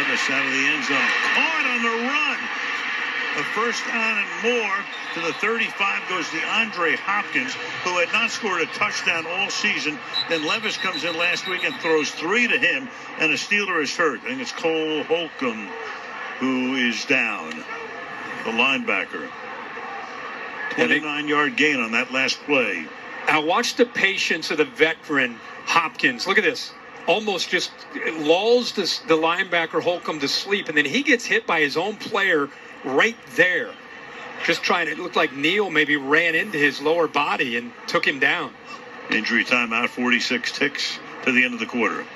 Levis out of the end zone. Caught on the run. A first down and more to the 35 goes DeAndre Hopkins, who had not scored a touchdown all season. Then Levis comes in last week and throws three to him, and a Steeler is hurt. I think it's Cole Holcomb who is down, the linebacker. 29 yard gain on that last play. Now watch the patience of the veteran Hopkins. Look at this. Almost just lulls the linebacker Holcomb to sleep, and then he gets hit by his own player right there. Just trying to, look like Neal maybe ran into his lower body and took him down. Injury timeout, 46 ticks to the end of the quarter.